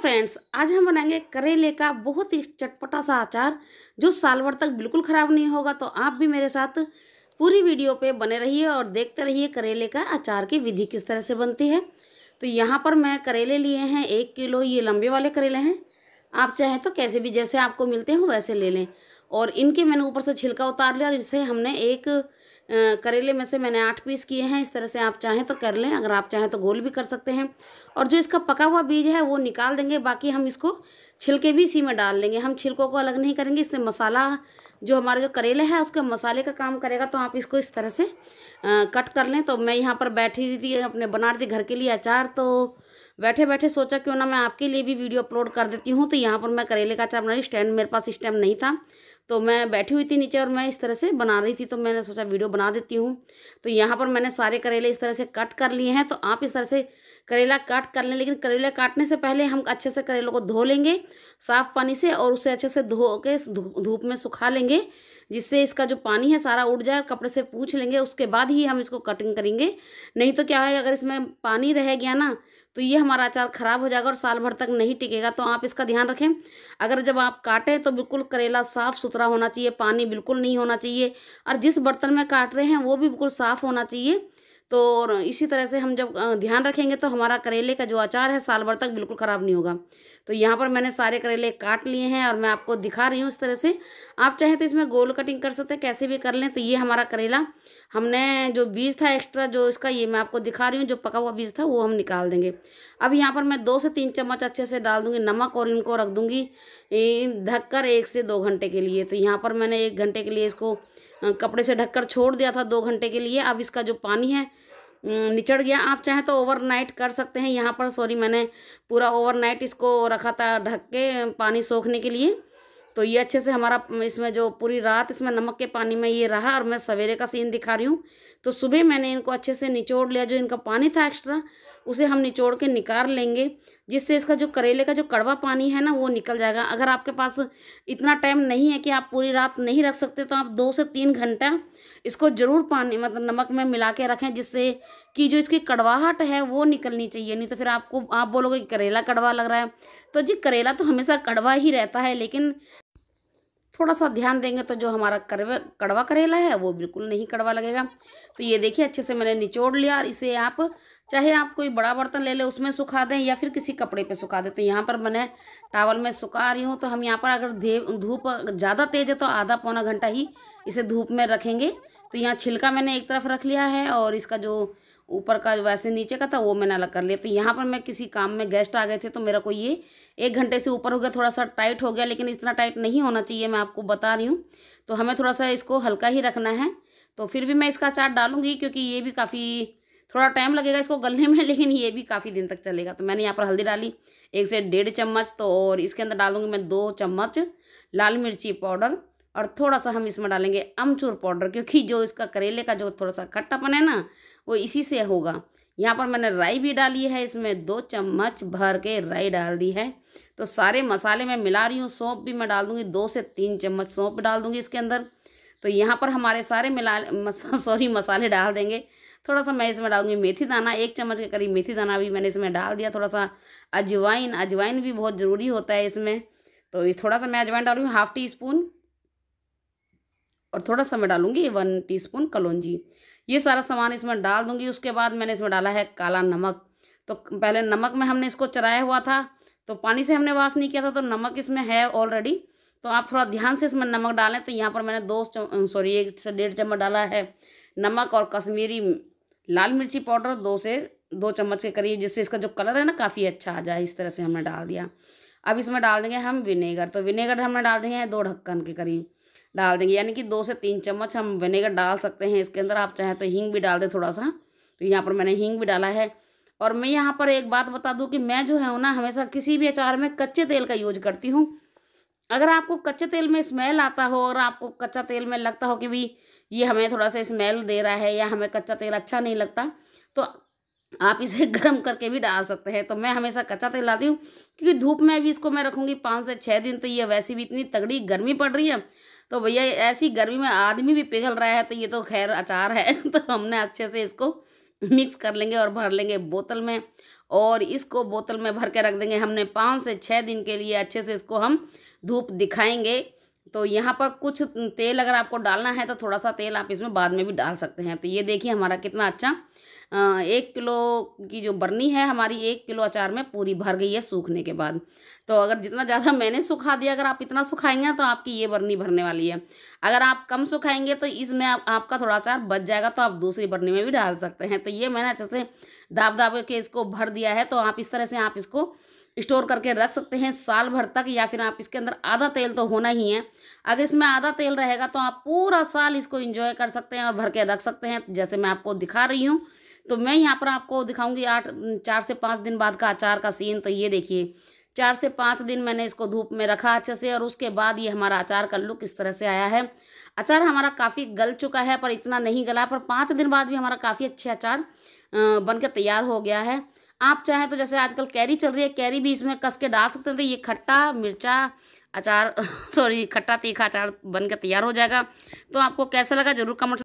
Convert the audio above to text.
Friends आज हम बनाएँगे करेले का बहुत ही चटपटा सा अचार जो साल भर तक बिल्कुल ख़राब नहीं होगा। तो आप भी मेरे साथ पूरी वीडियो पे बने रहिए और देखते रहिए करेले का अचार की विधि किस तरह से बनती है। तो यहाँ पर मैं करेले लिए हैं, एक किलो ये लंबे वाले करेले हैं। आप चाहें तो कैसे भी जैसे आपको मिलते हैं वैसे ले लें। और इनके मैंने ऊपर से छिलका उतार लिया और इसे हमने एक करेले में से मैंने आठ पीस किए हैं। इस तरह से आप चाहें तो कर लें अगर आप चाहें तो गोल भी कर सकते हैं। और जो इसका पका हुआ बीज है वो निकाल देंगे बाकी हम इसको छिलके भी इसी में डाल लेंगे। हम छिलकों को अलग नहीं करेंगे इससे मसाला जो हमारे जो करेले है उसके मसाले का काम करेगा तो आप इसको इस तरह से आ, कट कर लें। तो मैं यहाँ पर बैठी रही थी अपने बना रही थी घर के लिए अचार तो बैठे बैठे सोचा क्यों ना मैं आपके लिए भी वीडियो अपलोड कर देती हूँ। तो यहाँ पर मैं करेले का अचार बना रही स्टैंड मेरे पास इस टाइम नहीं था। तो मैं बैठी हुई थी नीचे और मैं इस तरह से बना रही थी तो मैंने सोचा वीडियो बना देती हूँ। तो यहाँ पर मैंने सारे करेले इस तरह से कट कर लिए हैं तो आप इस तरह से करेला काट कर लें। लेकिन करेला काटने से पहले हम अच्छे से करेलों को धो लेंगे साफ़ पानी से और उसे अच्छे से धो के धूप में सुखा लेंगे, जिससे इसका जो पानी है सारा उड़ जाए कपड़े से पूछ लेंगे। उसके बाद ही हम इसको कटिंग करेंगे। नहीं तो क्या है अगर इसमें पानी रह गया ना तो ये हमारा अचार ख़राब हो जाएगा और साल भर तक नहीं टिकेगा। तो आप इसका ध्यान रखें। अगर जब आप काटें तो बिल्कुल करेला साफ़ सुथरा होना चाहिए, पानी बिल्कुल नहीं होना चाहिए। और जिस बर्तन में काट रहे हैं, वो भी बिल्कुल साफ़ होना चाहिए। तो इसी तरह से हम जब ध्यान रखेंगे तो हमारा करेले का जो अचार है साल भर तक बिल्कुल ख़राब नहीं होगा। तो यहाँ पर मैंने सारे करेले काट लिए हैं और मैं आपको दिखा रही हूँ इस तरह से। आप चाहें तो इसमें गोल कटिंग कर सकते हैं, कैसे भी कर लें तो ये हमारा करेला। हमने जो बीज था एक्स्ट्रा जो इसका, ये मैं आपको दिखा रही हूँ, जो पका हुआ बीज था, वो हम निकाल देंगे। अब यहाँ पर मैं दो से तीन चम्मच अच्छे से डाल दूँगी नमक और इनको रख दूँगी ढककर एक से दो घंटे के लिए। तो यहाँ पर मैंने एक घंटे के लिए इसको कपड़े से ढककर छोड़ दिया था दो घंटे के लिए। अब इसका जो पानी है निचड़ गया। आप चाहें तो ओवरनाइट कर सकते हैं। यहाँ पर सॉरी मैंने पूरा ओवरनाइट इसको रखा था ढक के, पानी सोखने के लिए। तो ये अच्छे से हमारा, इसमें जो पूरी रात इसमें नमक के पानी में ये रहा और मैं सवेरे का सीन दिखा रही हूँ। तो सुबह मैंने इनको अच्छे से निचोड़ लिया, जो इनका पानी था एक्स्ट्रा उसे हम निचोड़ के निकाल लेंगे, जिससे इसका जो करेले का जो कड़वा पानी है ना, वो निकल जाएगा। अगर आपके पास इतना टाइम नहीं है कि आप पूरी रात नहीं रख सकते तो आप दो से तीन घंटा इसको ज़रूर पानी मतलब नमक में मिला के रखें, जिससे कि जो इसकी कड़वाहट है, वो निकलनी चाहिए। नहीं तो फिर आपको, आप बोलोगे करेला कड़वा लग रहा है। तो जी, करेला तो हमेशा कड़वा ही रहता है, लेकिन थोड़ा सा ध्यान देंगे तो जो हमारा करवे, कड़वा करेला है, वो बिल्कुल नहीं कड़वा लगेगा। तो ये देखिए, अच्छे से मैंने निचोड़ लिया और इसे आप, चाहे आप कोई बड़ा बर्तन ले लें, उसमें सुखा दें या फिर किसी कपड़े पे सुखा दें। तो यहाँ पर मैंने टावल में सुखा रही हूँ तो हम यहाँ पर अगर धूप ज़्यादा तेज़ है तो आधा पौना घंटा ही इसे धूप में रखेंगे। तो यहाँ छिलका मैंने एक तरफ़ रख लिया है और इसका जो ऊपर का वैसे नीचे का था, वो मैंने अलग कर लिया। तो यहाँ पर मैं किसी काम में गेस्ट आ गए थे तो मेरा को ये एक घंटे से ऊपर हो गया थोड़ा सा टाइट हो गया, लेकिन इतना टाइट नहीं होना चाहिए, मैं आपको बता रही हूँ। तो हमें थोड़ा सा इसको हल्का ही रखना है। तो फिर भी मैं इसका अचार डालूँगी, क्योंकि ये भी काफ़ी थोड़ा टाइम लगेगा इसको गलने में, लेकिन ये भी काफ़ी दिन तक चलेगा। तो मैंने यहाँ पर हल्दी डाली, एक से डेढ़ चम्मच तो और इसके अंदर डालूँगी मैं दो चम्मच लाल मिर्ची पाउडर। और थोड़ा सा हम इसमें डालेंगे अमचूर पाउडर, क्योंकि जो इसका करेले का जो थोड़ा सा खट्टापन है ना, वो इसी से होगा। यहाँ पर मैंने राई भी डाली है, इसमें दो चम्मच भर के राई डाल दी है। तो सारे मसाले मैं मिला रही हूँ, सौंप भी मैं डाल दूँगी, दो से तीन चम्मच सौंप डाल दूँगी इसके अंदर। तो यहाँ पर हमारे सारे मिला, मसा, सॉरी, मसाले डाल देंगे। थोड़ा सा मैं इसमें डालूँगी मेथी दाना, एक चम्मच के करीब मेथी दाना भी मैंने इसमें डाल दिया थोड़ा सा अजवाइन अजवाइन भी बहुत ज़रूरी होता है इसमें। तो इस थोड़ा सा मैं अजवाइन डालूँगी हाफ़ टी स्पून। और थोड़ा सा मैं डालूँगी वन टीस्पून कलौंजी। ये सारा सामान इसमें डाल दूँगी, उसके बाद मैंने इसमें डाला है काला नमक। तो पहले नमक में हमने इसको चराया हुआ था तो पानी से हमने वाश नहीं किया था तो नमक इसमें है ऑलरेडी तो आप थोड़ा ध्यान से इसमें नमक डालें तो यहाँ पर मैंने दो सॉरी एक से डेढ़ चम्मच डाला है नमक और कश्मीरी लाल मिर्ची पाउडर, दो से, दो चम्मच के करीब, जिससे इसका जो कलर है ना, काफ़ी अच्छा आ जाए, इस तरह से हमने डाल दिया। अब इसमें डाल देंगे हम विनेगर। तो विनेगर हमने डाल देंगे दो ढक्कन के करीब। डाल देंगे। यानी कि दो से तीन चम्मच हम विनेगर डाल सकते हैं। इसके अंदर आप चाहें तो हींग भी डाल दें थोड़ा सा तो यहाँ पर मैंने हींग भी डाला है। और मैं यहाँ पर एक बात बता दूँ कि मैं जो है ना, हमेशा किसी भी अचार में कच्चे तेल का यूज़ करती हूँ। अगर आपको कच्चे तेल में स्मेल आता हो और आपको कच्चा तेल में लगता हो कि भाई ये हमें थोड़ा सा स्मेल दे रहा है या हमें कच्चा तेल अच्छा नहीं लगता तो आप इसे गर्म करके भी डाल सकते हैं। तो मैं हमेशा कच्चा तेल लाती हूँ। क्योंकि धूप में भी इसको मैं रखूँगी पाँच से छः दिन तो ये वैसे भी इतनी तगड़ी गर्मी पड़ रही है। तो भैया ऐसी गर्मी में आदमी भी पिघल रहा है तो ये तो खैर अचार है। तो हमने अच्छे से इसको मिक्स कर लेंगे और भर लेंगे बोतल में और इसको बोतल में भर के रख देंगे। हमने पाँच से छः दिन के लिए अच्छे से इसको हम धूप दिखाएँगे। तो यहाँ पर कुछ तेल अगर आपको डालना है तो थोड़ा सा तेल आप इसमें बाद में भी डाल सकते हैं। तो ये देखिए हमारा कितना अच्छा एक किलो की जो बर्नी है हमारी एक किलो अचार में पूरी भर गई है सूखने के बाद। तो अगर जितना ज़्यादा मैंने सुखा दिया अगर आप इतना सुखाएँगे तो आपकी ये बर्नी भरने वाली है। अगर आप कम सुखाएँगे तो इसमें आप, आपका थोड़ा अचार बच जाएगा तो आप दूसरी बर्नी में भी डाल सकते हैं। तो ये मैंने अच्छे से दाब दाब के इसको भर दिया है। तो आप इस तरह से आप इसको स्टोर करके रख सकते हैं साल भर तक या फिर आप इसके अंदर आधा तेल तो होना ही है। अगर इसमें आधा तेल रहेगा तो आप पूरा साल इसको इंजॉय कर सकते हैं और भर के रख सकते हैं। जैसे मैं आपको दिखा रही हूँ तो मैं यहाँ पर आपको दिखाऊँगी आठ, चार से पाँच दिन बाद का अचार का सीन तो ये देखिए, चार से पाँच दिन मैंने इसको धूप में रखा अच्छे से और उसके बाद ये हमारा अचार का लुक इस तरह से आया है। अचार हमारा काफ़ी गल चुका है पर इतना नहीं गला, पर पाँच दिन बाद भी हमारा काफ़ी अच्छे अचार बन के तैयार हो गया है। आप चाहें तो जैसे आजकल कैरी चल रही है, कैरी भी इसमें कस के डाल सकते हैं। तो ये खट्टा मिर्चा अचार सॉरी खट्टा तीखा अचार बन के तैयार हो जाएगा। तो आपको कैसा लगा ज़रूर कमेंट